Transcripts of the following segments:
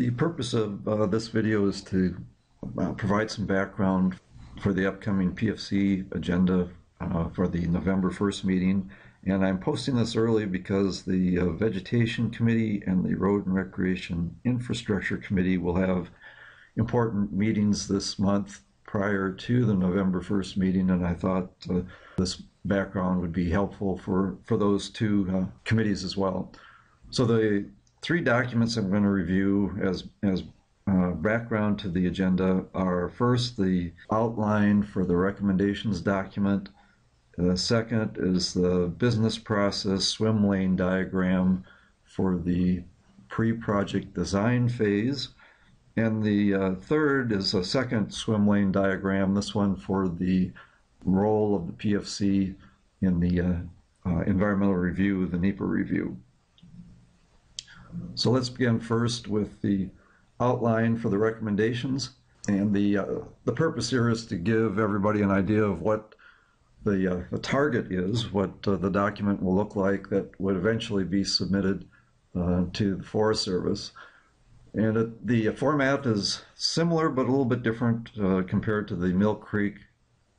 The purpose of uh, this video is to uh, provide some background for the upcoming PFC agenda uh, for the November 1st meeting. And I'm posting this early because the uh, Vegetation Committee and the Road and Recreation Infrastructure Committee will have important meetings this month prior to the November 1st meeting. And I thought uh, this background would be helpful for, for those two uh, committees as well. So the three documents I'm going to review as, as uh, background to the agenda are first the outline for the recommendations document. The second is the business process swim lane diagram for the pre-project design phase. And the uh, third is a second swim lane diagram, this one for the role of the PFC in the uh, uh, environmental review, the NEPA review. So let's begin first with the outline for the recommendations. And the, uh, the purpose here is to give everybody an idea of what the, uh, the target is, what uh, the document will look like that would eventually be submitted uh, to the Forest Service. And it, the format is similar but a little bit different uh, compared to the Mill Creek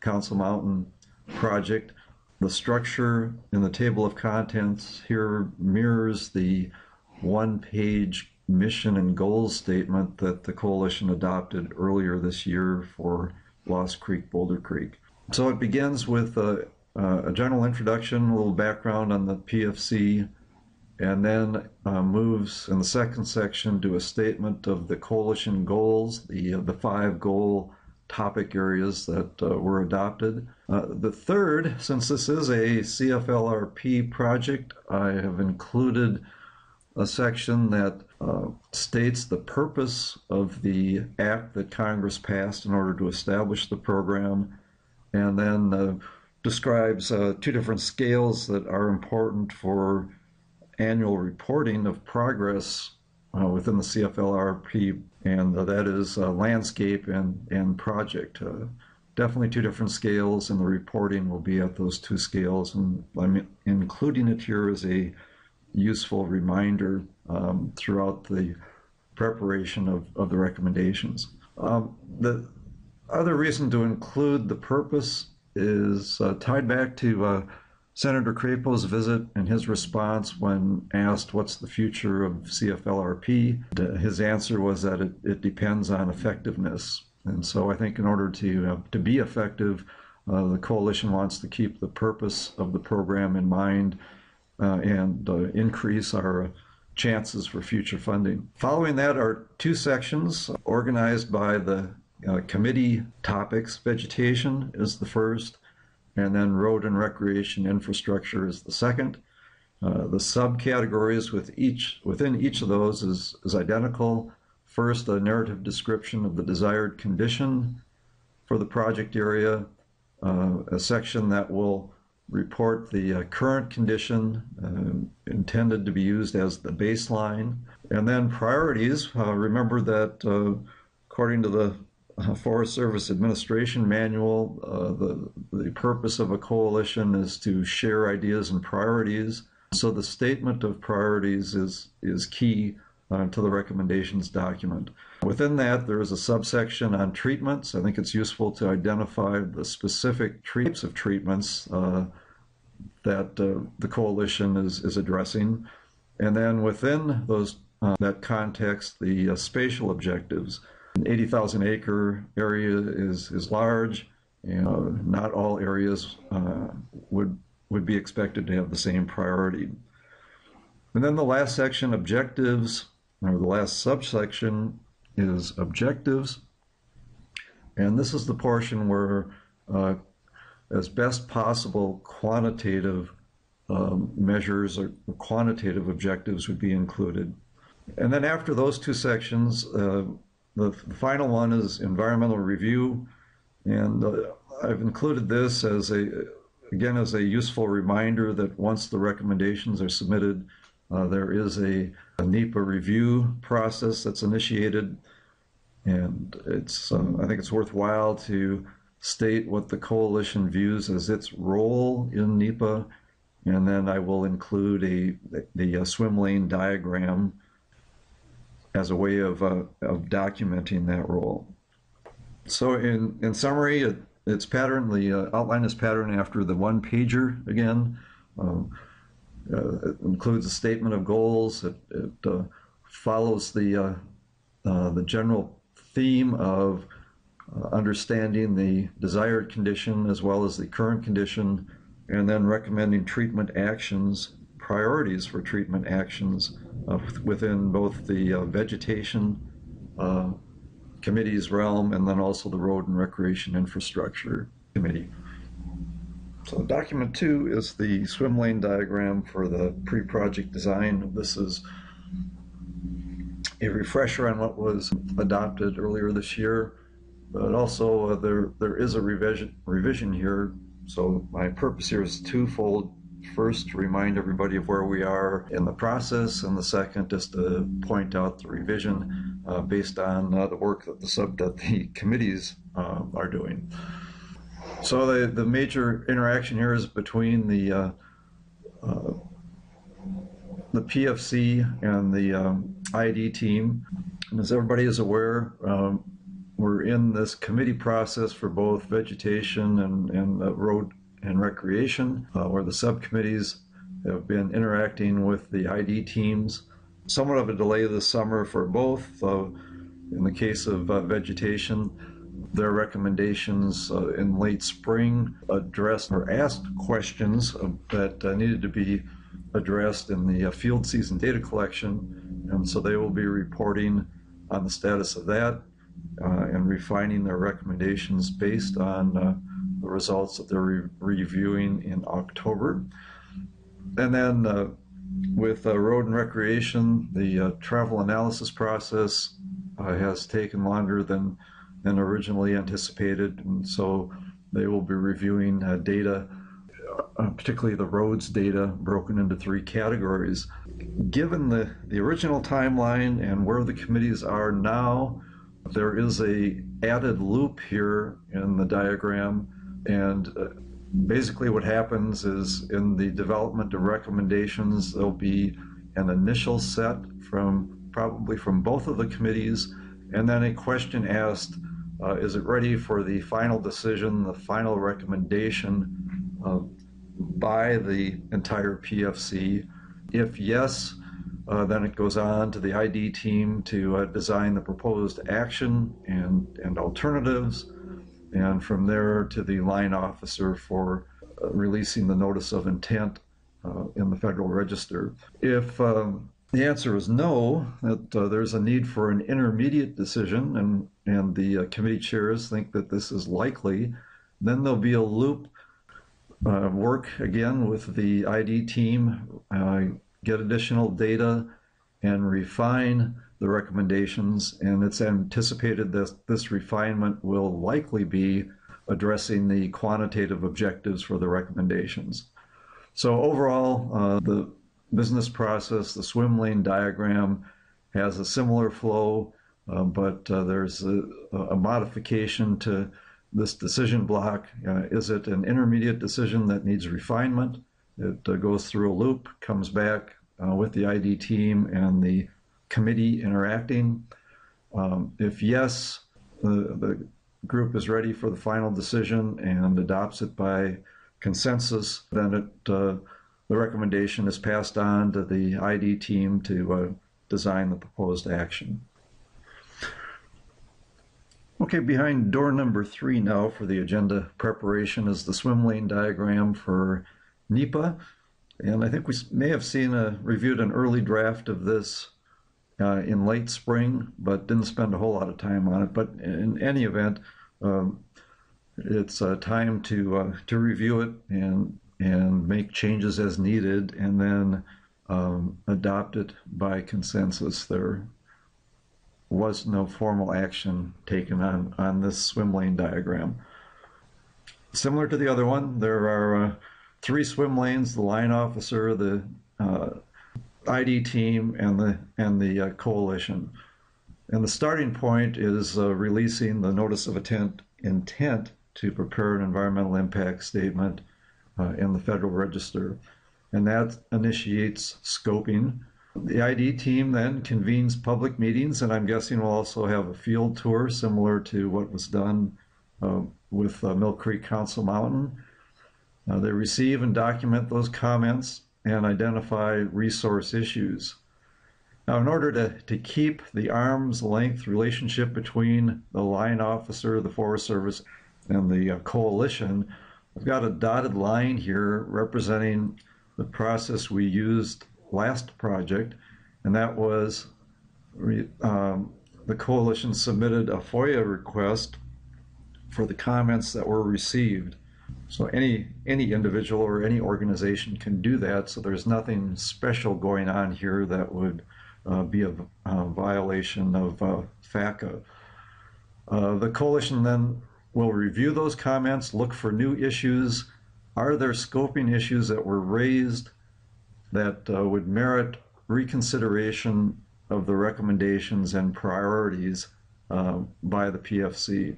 Council Mountain project. The structure in the table of contents here mirrors the one page mission and goals statement that the coalition adopted earlier this year for Lost Creek, Boulder Creek. So it begins with a, a general introduction, a little background on the PFC, and then uh, moves in the second section to a statement of the coalition goals, the, uh, the five goal topic areas that uh, were adopted. Uh, the third, since this is a CFLRP project, I have included a section that uh, states the purpose of the act that Congress passed in order to establish the program, and then uh, describes uh, two different scales that are important for annual reporting of progress uh, within the CFLRP, and that is uh, landscape and, and project. Uh, definitely two different scales, and the reporting will be at those two scales, and I'm including it here as a useful reminder um, throughout the preparation of, of the recommendations. Um, the other reason to include the purpose is uh, tied back to uh, Senator Crapo's visit and his response when asked what's the future of CFLRP. His answer was that it, it depends on effectiveness. And so I think in order to, uh, to be effective, uh, the coalition wants to keep the purpose of the program in mind and uh, increase our chances for future funding. Following that are two sections organized by the uh, committee topics. Vegetation is the first, and then road and recreation infrastructure is the second. Uh, the subcategories with each within each of those is, is identical. First, a narrative description of the desired condition for the project area, uh, a section that will report the uh, current condition uh, intended to be used as the baseline. And then priorities, uh, remember that uh, according to the uh, Forest Service Administration Manual, uh, the, the purpose of a coalition is to share ideas and priorities. So the statement of priorities is, is key to the recommendations document. Within that, there is a subsection on treatments. I think it's useful to identify the specific types of treatments uh, that uh, the coalition is, is addressing. And then within those uh, that context, the uh, spatial objectives. An 80,000 acre area is, is large. and not all areas uh, would, would be expected to have the same priority. And then the last section, objectives, or the last subsection is objectives. And this is the portion where, uh, as best possible, quantitative um, measures or quantitative objectives would be included. And then after those two sections, uh, the, the, final one is environmental review. And uh, I've included this as a, again, as a useful reminder that once the recommendations are submitted, uh, there is a, a NEPA review process that's initiated and it's, um, I think it's worthwhile to state what the coalition views as its role in NEPA. And then I will include a the, swim lane diagram as a way of, uh, of documenting that role. So in, in summary, it, it's pattern, the uh, outline is patterned after the one pager again. Um, uh, it includes a statement of goals. It, it uh, follows the, uh, uh, the general theme of uh, understanding the desired condition as well as the current condition, and then recommending treatment actions, priorities for treatment actions uh, within both the uh, vegetation uh, committee's realm and then also the road and recreation infrastructure committee. So document two is the swim lane diagram for the pre-project design. This is a refresher on what was adopted earlier this year, but also uh, there there is a revision revision here. So my purpose here is twofold. First, to remind everybody of where we are in the process, and the second is to point out the revision uh, based on uh, the work that the sub that the committees uh, are doing. So the the major interaction here is between the uh, uh, the PFC and the um, ID team. And as everybody is aware, um, we're in this committee process for both vegetation and, and uh, road and recreation, uh, where the subcommittees have been interacting with the ID teams. Somewhat of a delay this summer for both. Uh, in the case of uh, vegetation, their recommendations uh, in late spring addressed or asked questions that uh, needed to be addressed in the uh, field season data collection. And so they will be reporting on the status of that uh, and refining their recommendations based on uh, the results that they're re reviewing in October. And then uh, with uh, road and recreation, the uh, travel analysis process has taken longer than, than originally anticipated. And so they will be reviewing data uh, particularly the roads data, broken into three categories. Given the, the original timeline and where the committees are now, there is a added loop here in the diagram, and uh, basically what happens is in the development of recommendations, there'll be an initial set from probably from both of the committees, and then a question asked, uh, is it ready for the final decision, the final recommendation? Uh, by the entire PFC? If yes, uh, then it goes on to the ID team to uh, design the proposed action and, and alternatives, and from there to the line officer for uh, releasing the notice of intent uh, in the Federal Register. If um, the answer is no, that uh, there's a need for an intermediate decision, and, and the uh, committee chairs think that this is likely, then there'll be a loop uh, work again with the ID team, uh, get additional data, and refine the recommendations. And it's anticipated that this refinement will likely be addressing the quantitative objectives for the recommendations. So overall, uh, the business process, the swim lane diagram has a similar flow, uh, but uh, there's a, a modification to this decision block. Uh, is it an intermediate decision that needs refinement? It uh, goes through a loop, comes back uh, with the ID team and the committee interacting. Um, if yes, the, the group is ready for the final decision and adopts it by consensus, then it, the recommendation is passed on to the ID team to design the proposed action. Okay, behind door number three now for the agenda preparation is the swim lane diagram for NEPA. And I think we may have seen a reviewed an early draft of this uh, in late spring, but didn't spend a whole lot of time on it. But in any event, um, it's uh, time to uh, to review it and and make changes as needed, and then um, adopt it by consensus. There was no formal action taken on, on this swim lane diagram. Similar to the other one, there are uh, three swim lanes, the line officer, the uh, ID team, and the, and the uh, coalition. And the starting point is uh, releasing the notice of intent, intent to prepare an environmental impact statement uh, in the Federal Register. And that initiates scoping The ID team then convenes public meetings, and I'm guessing we'll also have a field tour similar to what was done uh, with uh, Mill Creek Council Mountain. Uh, they receive and document those comments and identify resource issues. Now, in order to, to keep the arm's length relationship between the line officer, the Forest Service, and the uh, coalition, I've got a dotted line here representing the process we used last project, and that was um, the coalition submitted a FOIA request for the comments that were received. So any any individual or any organization can do that. So there's nothing special going on here that would uh, be a, a, violation of uh, FACA. Uh, the coalition then will review those comments, look for new issues. Are there scoping issues that were raised that uh, would merit reconsideration of the recommendations and priorities uh, by the PFC?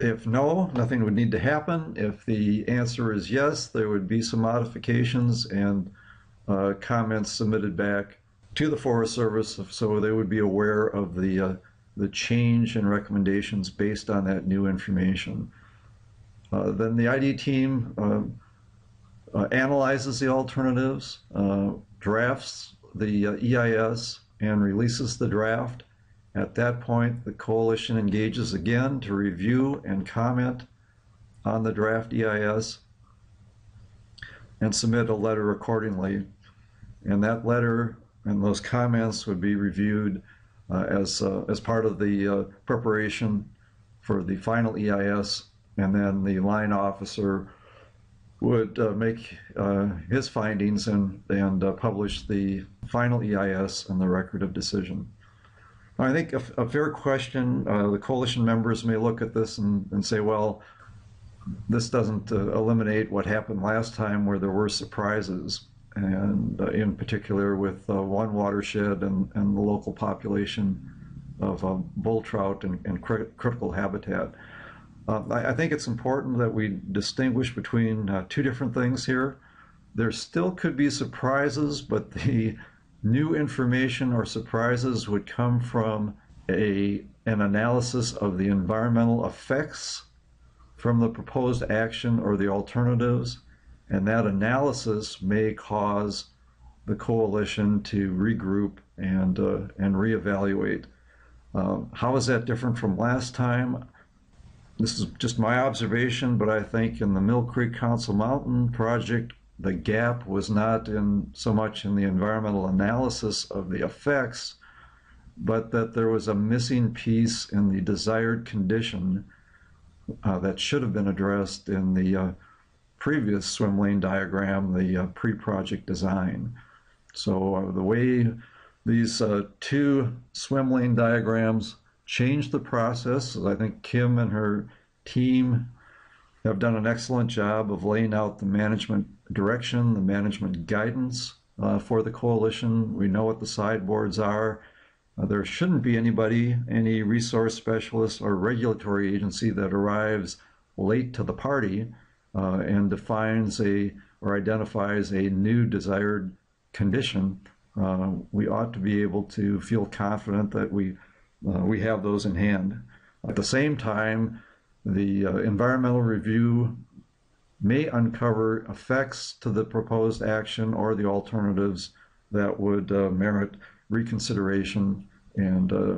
If no, nothing would need to happen. If the answer is yes, there would be some modifications and uh, comments submitted back to the Forest Service so they would be aware of the, uh, the change in recommendations based on that new information. Uh, then the ID team um, analyzes the alternatives, uh, drafts the uh, EIS, and releases the draft. At that point, the coalition engages again to review and comment on the draft EIS and submit a letter accordingly. And that letter and those comments would be reviewed uh, as, uh, as part of the uh, preparation for the final EIS, and then the line officer would uh, make uh, his findings and, and uh, publish the final EIS and the record of decision. I think a, a fair question, uh, the coalition members may look at this and, and say, well, this doesn't uh, eliminate what happened last time where there were surprises, and uh, in particular with one watershed and, and the local population of bull trout and, and critical habitat. Uh, I, I, think it's important that we distinguish between uh, two different things here. There still could be surprises, but the new information or surprises would come from a, an analysis of the environmental effects from the proposed action or the alternatives, and that analysis may cause the coalition to regroup and uh, and reevaluate. Uh, how is that different from last time? This is just my observation, but I think in the Mill Creek Council Mountain project, the gap was not in so much in the environmental analysis of the effects, but that there was a missing piece in the desired condition uh, that should have been addressed in the uh, previous swim lane diagram, the uh, pre-project design. So uh, the way these uh, two swim lane diagrams changed the process. I think Kim and her team have done an excellent job of laying out the management direction, the management guidance uh, for the coalition. We know what the sideboards are. Uh, there shouldn't be anybody, any resource specialist or regulatory agency that arrives late to the party uh, and defines a or identifies a new desired condition. Uh, we ought to be able to feel confident that we uh, we have those in hand. At the same time, the uh, environmental review may uncover effects to the proposed action or the alternatives that would uh, merit reconsideration. And uh,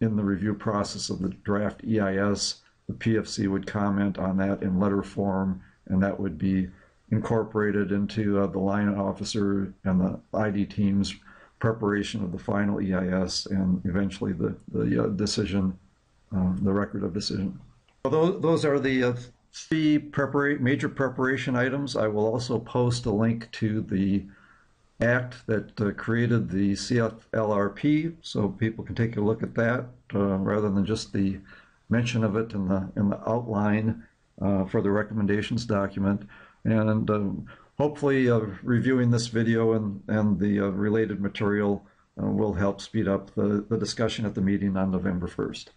in the review process of the draft EIS, the PFC would comment on that in letter form, and that would be incorporated into uh, the line officer and the ID team's preparation of the final EIS and eventually the, the uh, decision, um, the record of decision. So those, those are the uh, three major preparation items. I will also post a link to the act that uh, created the CFLRP so people can take a look at that uh, rather than just the mention of it in the, in the outline uh, for the recommendations document. And um, hopefully uh, reviewing this video and, and the uh, related material uh, will help speed up the, the discussion at the meeting on November 1st.